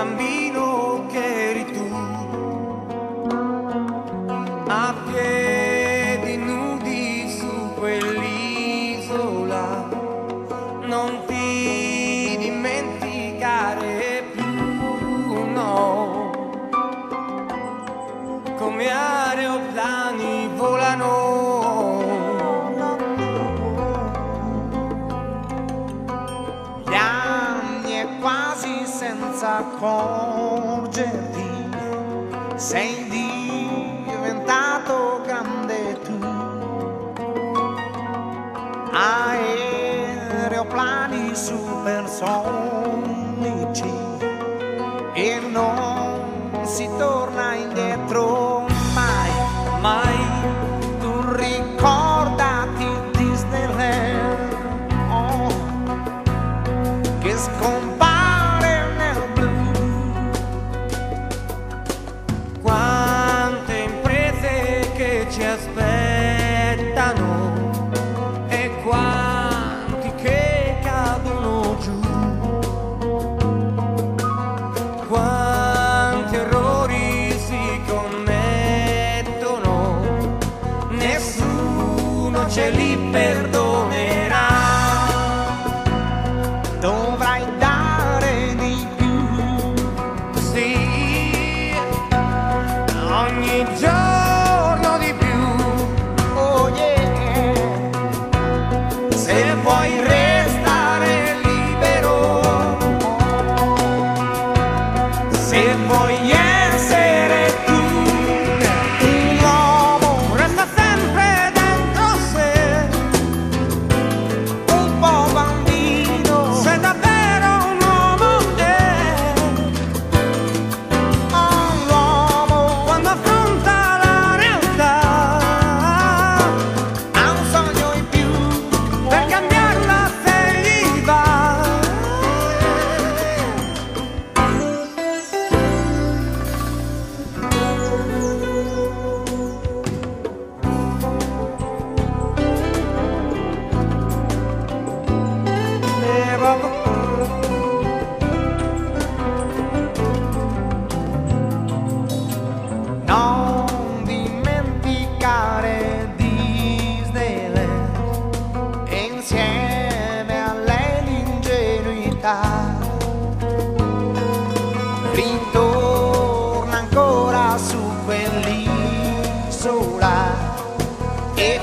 bambino. senza accorgerti sei diventato grande tu. Aeroplani supersonici e non si torna indietro. Saint John. soul. I, it